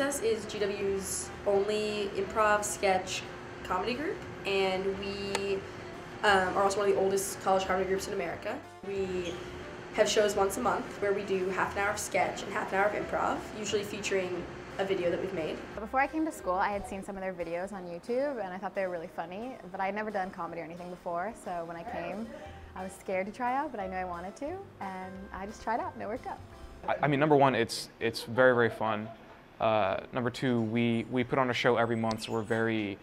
Recess is GW's only improv sketch comedy group, and we um, are also one of the oldest college comedy groups in America. We have shows once a month where we do half an hour of sketch and half an hour of improv, usually featuring a video that we've made. Before I came to school, I had seen some of their videos on YouTube and I thought they were really funny, but I had never done comedy or anything before, so when I came, I was scared to try out, but I knew I wanted to, and I just tried out and it worked out. I, I mean, number one, it's, it's very, very fun. Uh, number two, we, we put on a show every month, so we're very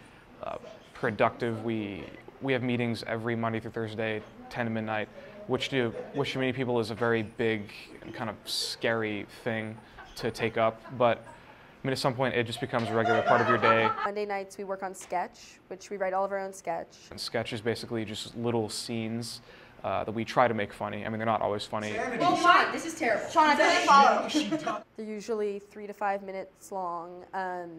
uh, productive. We, we have meetings every Monday through Thursday, 10 to midnight, which to, which to many people is a very big and kind of scary thing to take up. But I mean, at some point, it just becomes a regular part of your day. Monday nights we work on sketch, which we write all of our own sketch. And sketch is basically just little scenes uh, that we try to make funny. I mean, they're not always funny. Oh, Sean, this is terrible. Sean, I couldn't follow. They're usually three to five minutes long. Um,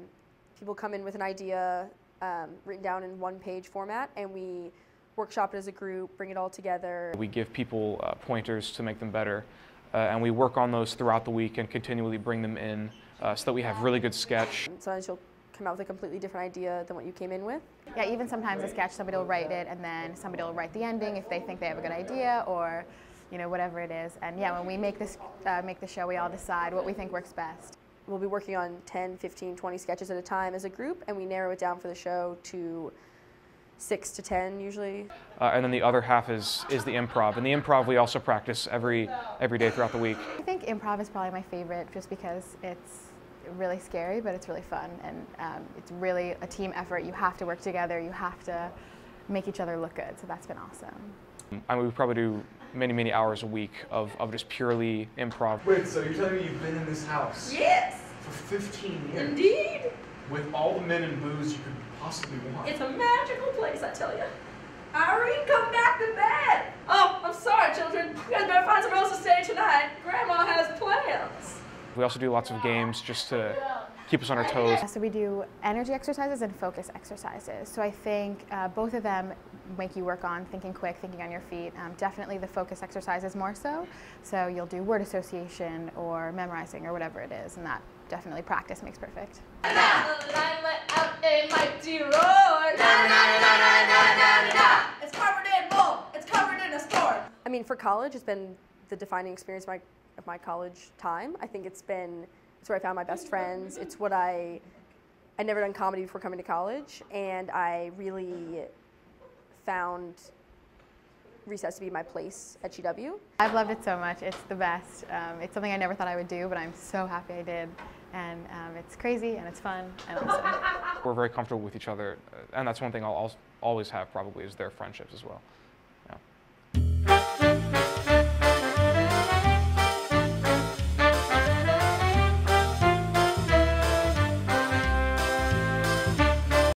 people come in with an idea um, written down in one page format, and we workshop it as a group, bring it all together. We give people uh, pointers to make them better, uh, and we work on those throughout the week and continually bring them in uh, so that we have really good sketch. Sometimes you'll come out with a completely different idea than what you came in with. Yeah, even sometimes a sketch, somebody will write it and then somebody will write the ending if they think they have a good idea or you know, whatever it is. And yeah, when we make this, uh, make the show, we all decide what we think works best. We'll be working on 10, 15, 20 sketches at a time as a group, and we narrow it down for the show to six to 10 usually. Uh, and then the other half is, is the improv. And the improv we also practice every, every day throughout the week. I think improv is probably my favorite just because it's really scary, but it's really fun. And um, it's really a team effort. You have to work together. You have to make each other look good. So that's been awesome. I mean, we probably do many, many hours a week of, of just purely improv. Wait, so you're telling me you've been in this house Yes, for 15 years? indeed. With all the men and booze you could possibly want. It's a magical place, I tell you. Irene, come back to bed. Oh, I'm sorry, We also do lots of games just to keep us on our toes. So we do energy exercises and focus exercises. So I think uh, both of them make you work on thinking quick, thinking on your feet. Um, definitely the focus exercises more so. So you'll do word association or memorizing or whatever it is, and that definitely practice makes perfect. It's covered in bull. It's covered in a storm. I mean, for college, it's been the defining experience of my, of my college time. I think it's been, it's where I found my best friends. It's what I, I'd never done comedy before coming to college, and I really found recess to be my place at GW. I've loved it so much. It's the best. Um, it's something I never thought I would do, but I'm so happy I did. And um, it's crazy and it's fun and awesome. We're very comfortable with each other, and that's one thing I'll always have probably is their friendships as well.